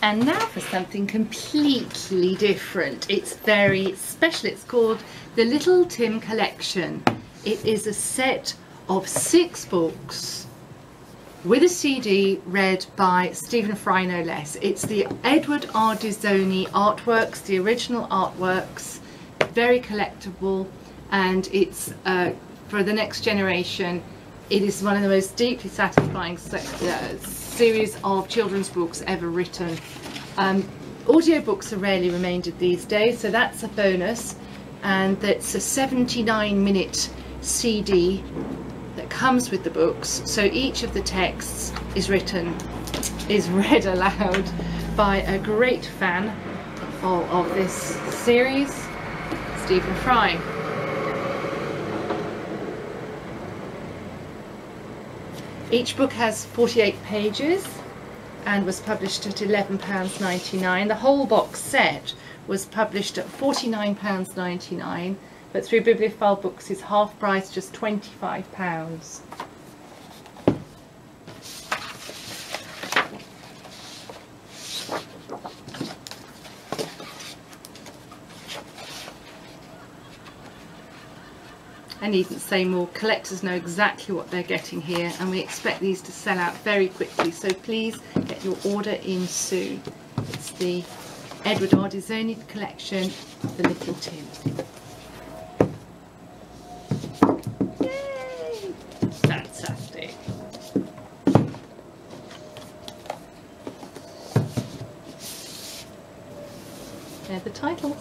And now for something completely different. It's very special. It's called the Little Tim Collection. It is a set of six books with a CD read by Stephen Fry no less. It's the Edward Ardizzone artworks, the original artworks, very collectible and it's uh, for the next generation it is one of the most deeply satisfying uh, series of children's books ever written. Um, audiobooks are rarely remanded these days, so that's a bonus. And that's a 79 minute CD that comes with the books. So each of the texts is written, is read aloud by a great fan of, of this series, Stephen Fry. Each book has 48 pages and was published at £11.99. The whole box set was published at £49.99 but through Bibliophile Books is half price just £25. I needn't say more. Collectors know exactly what they're getting here and we expect these to sell out very quickly so please get your order in soon. It's the Edward Ardizzone collection, The Little Tim. Yay! Fantastic. They're the titles.